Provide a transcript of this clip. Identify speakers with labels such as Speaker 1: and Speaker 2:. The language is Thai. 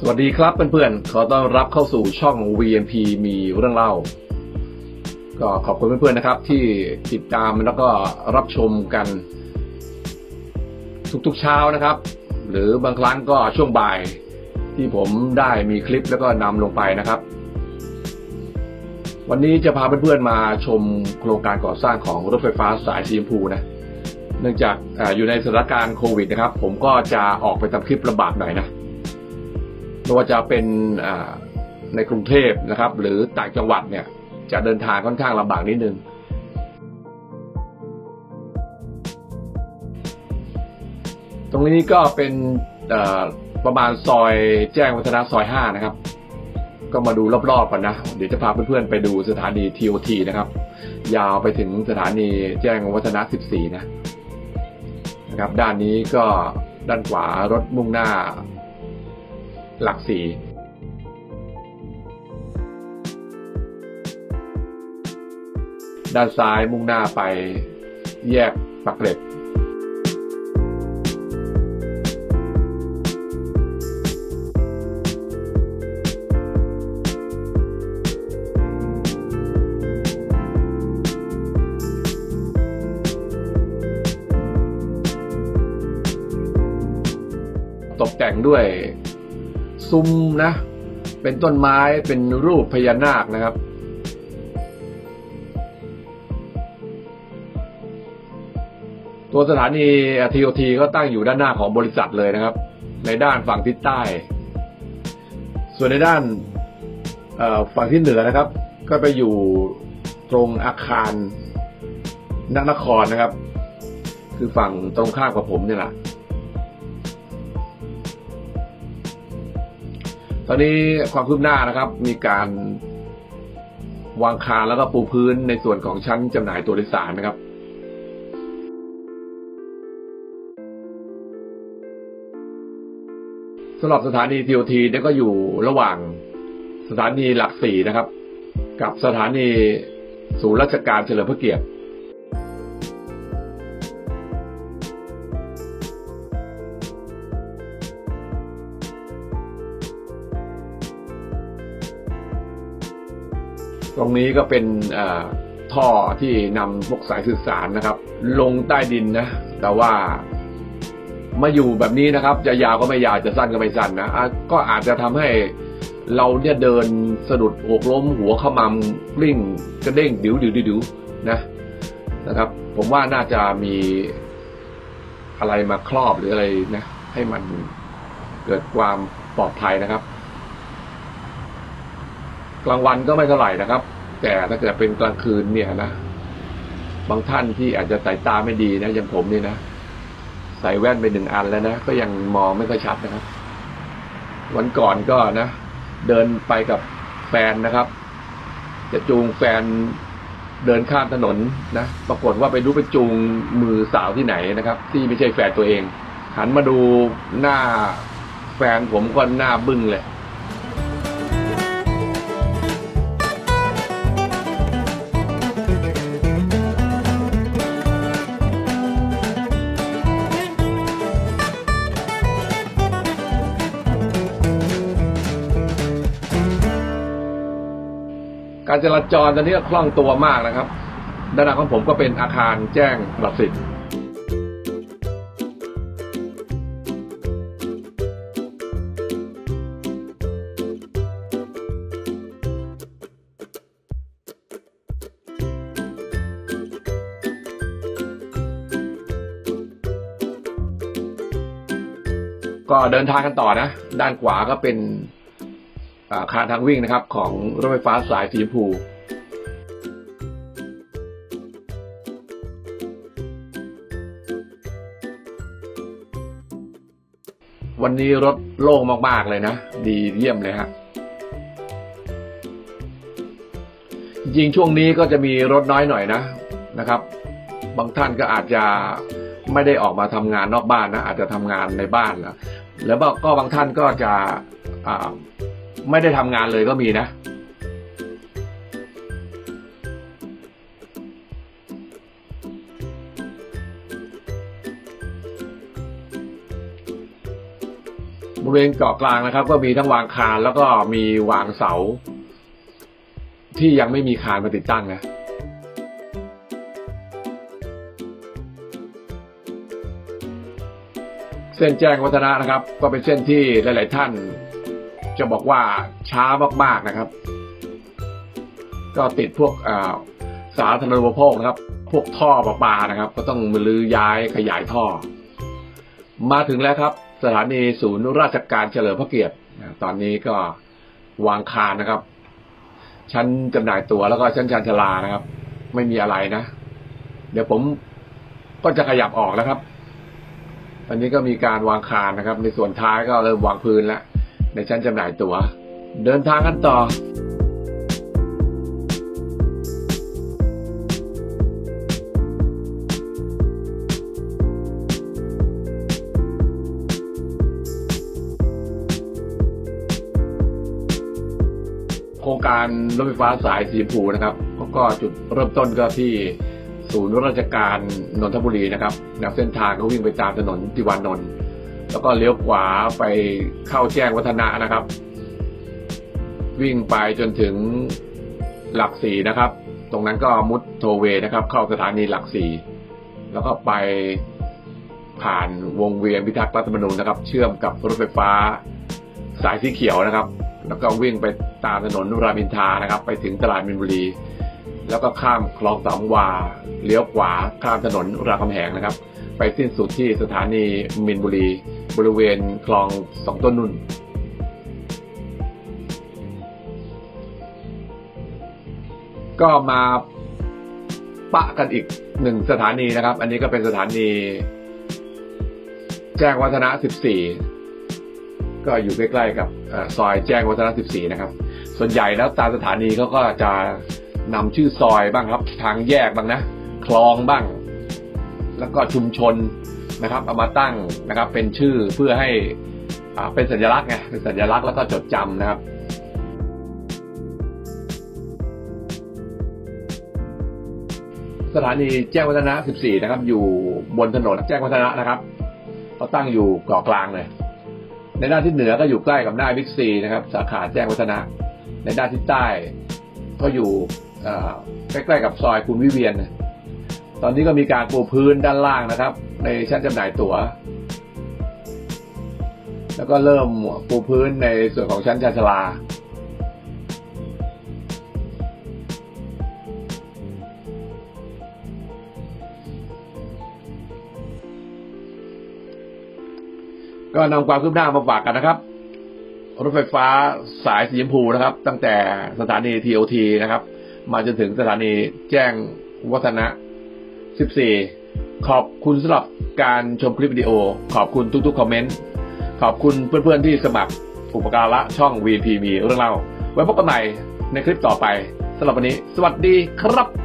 Speaker 1: สวัสดีครับเพื่อนๆ ขอต้อนรับเข้าสู่ช่อง VMP มีเรื่องเล่า ก็ขอบคุณเพื่อนๆนะครับ ที่ติดตามแล้วก็รับชมกัน ทุกๆเช้านะครับ หรือบางครั้งก็ช่วงบ่าย ที่ผมได้มีคลิปแล้วก็นำลงไปนะครับ วันนี้จะพาเพื่อนๆมาชมโครงการก่อสร้างของรถไฟฟ้าสายสีชมพูนะเนื่องจากออยู่ในสถานการณ์โควิดนะครับ ผมก็จะออกไปทำคลิปลำบากหน่อยนะ ไม่ว่าจะเป็นในกรุงเทพนะครับ หรือต่างจังหวัดเนี่ย จะเดินทางค่อนข้างลำบากนิดนึงตรงนี้ก็เป็นประมาณซอยแจ้งวัฒนะซอยห้านะครับ ก็มาดูรอบๆกันนะ เดี๋ยวจะพาเพื่อนๆไปดูสถานี TOT นะครับ ยาวไปถึงสถานีแจ้งวัฒนะ 14 นะนะครับ ด้านนี้ก็ด้านขวารถมุ่งหน้า หลักสี่ด้านซ้ายมุ่งหน้าไปแยกปักเกร็ดตกแต่งด้วย ซุ้มนะ เป็นต้นไม้เป็นรูปพญานาคนะครับ ตัวสถานีทีโอทีก็ตั้งอยู่ด้านหน้าของบริษัทเลยนะครับ ในด้านฝั่งทิศใต้ ส่วนในด้านฝั่งที่เหนือนะครับ ก็ไปอยู่ตรงอาคารนักนครนะครับ คือฝั่งตรงข้ามกับผมเนี่ยแหละ ตอนนี้ความคืบหน้านะครับ มีการวางคานแล้วก็ปูพื้นในส่วนของชั้นจำหน่ายตัวโดยสารนะครับสำหรับสถานีทีโอทีเนี่ยก็อยู่ระหว่างสถานีหลักสี่นะครับ กับสถานีศูนย์ราชการเฉลิมพระเกียรติ ตรงนี้ก็เป็นท่อที่นำพวกสายสื่อสารนะครับ ลงใต้ดินนะ แต่ว่ามาอยู่แบบนี้นะครับ จะยาวก็ไม่ยาวจะสั้นก็ไม่สั้นนะก็อาจจะทำให้เราเนี่ยเดินสะดุดหกล้มหัวขมำกลิ้งกระเด้งดิวดิวดิวนะนะครับ ผมว่าน่าจะมีอะไรมาครอบหรืออะไรนะ ให้มันเกิดความปลอดภัยนะครับ กลางวันก็ไม่เท่าไหร่นะครับ แต่ถ้าเกิดเป็นกลางคืนเนี่ยนะบางท่านที่อาจจะสายตาไม่ดีนะอย่างผมนี่นะใส่แว่นไปหนึ่งอันแล้วนะก็ยังมองไม่ค่อยชัดนะครับ วันก่อนก็นะเดินไปกับแฟนนะครับ จะจูงแฟนเดินข้ามถนนนะปรากฏว่าไปรู้ไปจูงมือสาวที่ไหนนะครับ ที่ไม่ใช่แฟนตัวเอง หันมาดูหน้าแฟนผมก็หน้าบึ้งเลย การจราจรตอนนี้ก็คล่องตัวมากนะครับ ด้านหน้าของผมก็เป็นอาคารแจ้งหลักสิทธิ์ก็เดินทางกันต่อนะ ด้านขวาก็เป็น คารทางวิ่งนะครับของรถไฟฟ้าสายสีชมพูวันนี้รถโล่งมาก ๆ เลยนะ ดีเยี่ยมเลยฮะจริงช่วงนี้ก็จะมีรถน้อยหน่อยนะนะครับ บางท่านก็อาจจะไม่ได้ออกมาทำงานนอกบ้านนะอาจจะทำงานในบ้านแล้วแล้วก็บางท่านก็จะ ไม่ได้ทำงานเลยก็มีนะบริเวณเกาะกลางนะครับ ก็มีทั้งวางคานแล้วก็มีวางเสา ที่ยังไม่มีคานมาติดตั้งนะเส้นแจ้งวัฒนะนะครับ ก็เป็นเส้นที่หลาย ๆ ท่าน จะบอกว่าช้ามากๆนะครับ ก็ติดพวกสาธารณูปโภคนะครับ พวกท่อประปานะครับ ก็ต้องมือลือย้ายขยายท่อ มาถึงแล้วครับ สถานีศูนย์ราชการเฉลิมพระเกียรติตอนนี้ก็วางคานนะครับ ชั้นจำหน่ายตั๋วแล้วก็ชั้นชานชาลานะครับ ไม่มีอะไรนะ เดี๋ยวผมก็จะขยับออกแล้วครับ ตอนนี้ก็มีการวางคานนะครับ ในส่วนท้ายก็เริ่มวางพื้นแล้ว ในชั้นจำหน่ายตั๋ว เดินทางกันต่อโครงการรถไฟฟ้าสายสีชมพูนะครับก็จุดเริ่มต้นก็ที่ศูนย์ราชการนนทบุรีนะครับแนวเส้นทางก็วิ่งไปตามถนนติวานนท์ แล้วก็เลี้ยวขวาไปเข้าแจ้งวัฒนะนะครับ วิ่งไปจนถึงหลักสี่นะครับ ตรงนั้นก็มุดโทเวนะครับ เข้าสถานีหลักสี่แล้วก็ไปผ่านวงเวียนพิทักษ์รัฐธรรมนูญนะครับ เชื่อมกับรถไฟฟ้าสายสีเขียวนะครับ แล้วก็วิ่งไปตามถนนรามอินทานะครับ ไปถึงตลาดมินบุรี แล้วก็ข้ามคลองสามวา เลี้ยวขวาข้ามถนนรามคำแหงนะครับ ไปสิ้นสุดที่สถานีมินบุรี บริเวณคลองสองต้นนุ่น ก็มาปะกันอีกหนึ่งสถานีนะครับ อันนี้ก็เป็นสถานี แจ้งวัฒนะ 14 ก็อยู่ใกล้ๆกับซอยแจ้งวัฒนะ 14 นะครับ ส่วนใหญ่แล้วตามสถานีเขาก็จะนำชื่อซอยบ้างครับ ทางแยกบ้างนะ คลองบ้าง แล้วก็ชุมชนนะครับเอามาตั้งนะครับเป็นชื่อเพื่อให้เป็นสัญลักษณ์ไงเป็นสัญลักษณ์แล้วก็จดจำนะครับสถานีแจ้งวัฒนะ 14 นะครับ อยู่บนถนนแจ้งวัฒนะนะครับเขาตั้งอยู่เกาะกลางเลย ในด้านที่เหนือก็อยู่ใกล้กับหน้าบิ๊กซีนะครับ สาขาแจ้งวัฒนะ ในด้านที่ใต้ ก็อยู่ใกล้ๆกับซอยคุณวิเวียน ตอนนี้ก็มีการปูพื้นด้านล่างนะครับ ในชั้นจำหน่ายตั๋ว แล้วก็เริ่มปูพื้นในส่วนของชั้นชานชลาก็นำความคืบหน้ามาฝากกันนะครับ รถไฟฟ้าสายสีชมพูนะครับ ตั้งแต่สถานี TOT นะครับ มาจนถึงสถานีแจ้งวัฒนะ 14 ขอบคุณสำหรับการชมคลิปวิดีโอ ขอบคุณทุกๆ คอมเมนต์ ขอบคุณเพื่อนๆที่สมัครอุปการะช่อง VP มีเรื่องเล่า ไว้พบกันใหม่ในคลิปต่อไปสำหรับวันนี้ สวัสดีครับ